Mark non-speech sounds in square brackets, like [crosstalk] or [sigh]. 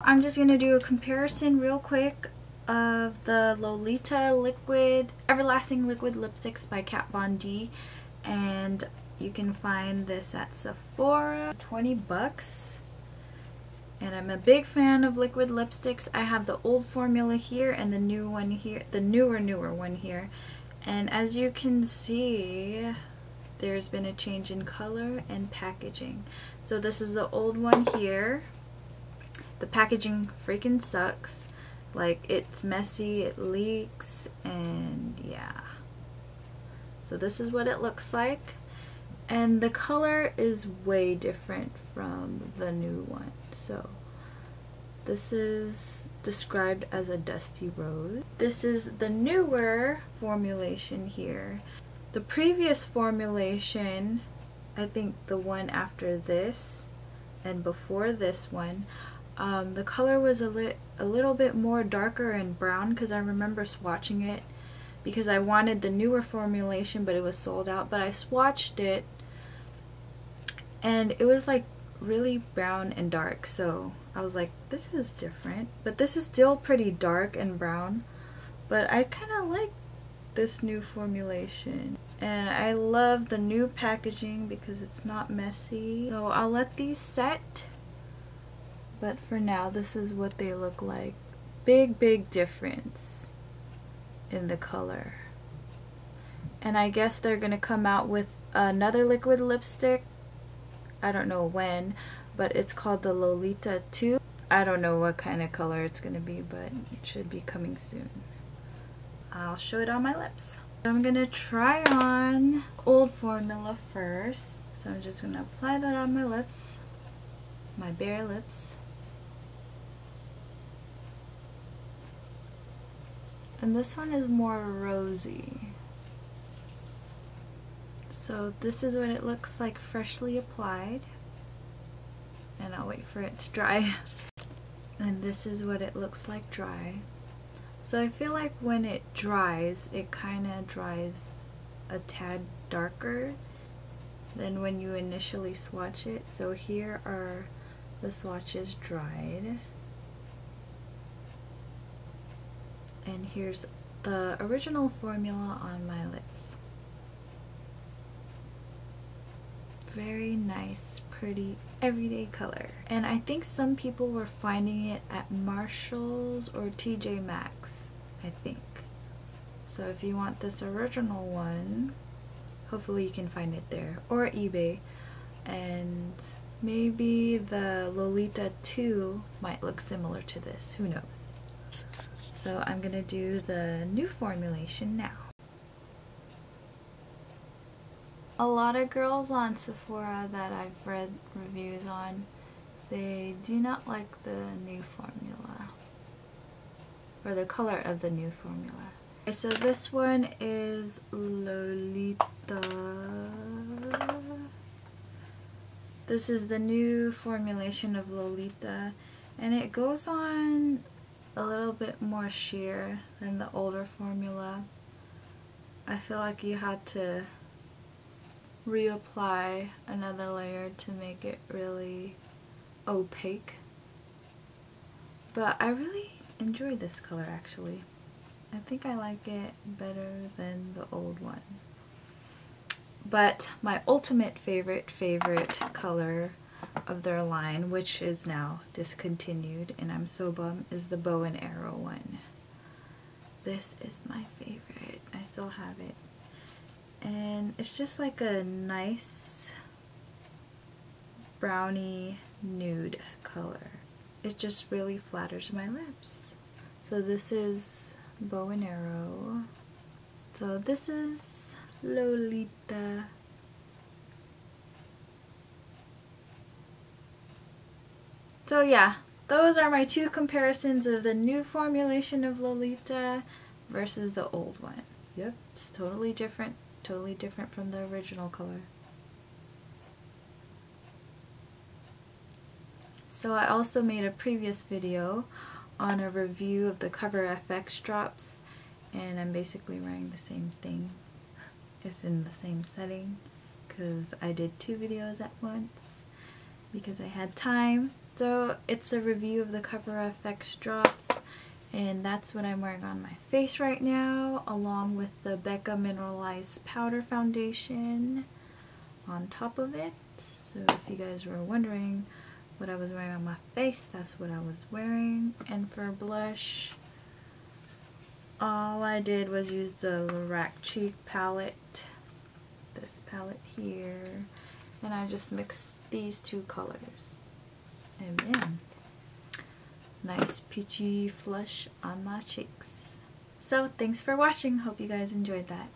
I'm just going to do a comparison real quick of the Lolita Liquid Everlasting Liquid Lipsticks by Kat Von D. And you can find this at Sephora. 20 bucks. And I'm a big fan of liquid lipsticks. I have the old formula here and the new one here the newer newer one here. And as you can see there's been a change in color and packaging. So this is the old one here the packaging freaking sucks. Like it's messy it leaks and yeah. So this is what it looks like. And the color is way different from the new one. So this is described as a dusty rose. This is the newer formulation here. The previous formulation I think the one after this and before this one um, the color was a, li a little bit more darker and brown because I remember swatching it because I wanted the newer formulation but it was sold out but I swatched it and it was like really brown and dark so I was like this is different but this is still pretty dark and brown but I kind of like this new formulation. And I love the new packaging because it's not messy so I'll let these set but for now this is what they look like. Big big difference in the color. And I guess they're gonna come out with another liquid lipstick. I don't know when but it's called the Lolita 2 I don't know what kind of color it's gonna be but it should be coming soon. I'll show it on my lips. I'm gonna try on old formula first. So I'm just gonna apply that on my lips my bare lips And this one is more rosy. So this is what it looks like freshly applied. And I'll wait for it to dry. [laughs] And this is what it looks like dry. So I feel like when it dries, it kind of dries a tad darker than when you initially swatch it. So here are the swatches dried. And here's the original formula on my lips. Very nice, pretty, everyday color. And I think some people were finding it at Marshall's or TJ Maxx, I think. So if you want this original one, hopefully you can find it there, or eBay. And maybe the Lolita 2 might look similar to this, who knows. So I'm going to do the new formulation now. A lot of girls on Sephora that I've read reviews on, they do not like the new formula. Or the color of the new formula. Okay, so this one is Lolita. This is the new formulation of Lolita and it goes on a little bit more sheer than the older formula. I feel like you had to reapply another layer to make it really opaque. But I really enjoy this color actually. I think I like it better than the old one. But my ultimate favorite favorite color of their line, which is now discontinued, and I'm so bummed, is the bow and arrow one. This is my favorite. I still have it. And it's just like a nice brownie nude color. It just really flatters my lips. So this is bow and arrow. So this is Lolita So yeah, those are my two comparisons of the new formulation of Lolita versus the old one. Yep, it's totally different, totally different from the original color. So I also made a previous video on a review of the Cover FX drops and I'm basically wearing the same thing. It's in the same setting because I did two videos at once because I had time So it's a review of the Cover FX drops and that's what I'm wearing on my face right now along with the Becca Mineralized Powder Foundation on top of it. So if you guys were wondering what I was wearing on my face, that's what I was wearing. And for blush, all I did was use the Lorac Cheek palette, this palette here, and I just mixed these two colors. And then, nice peachy flush on my cheeks. So thanks for watching. Hope you guys enjoyed that.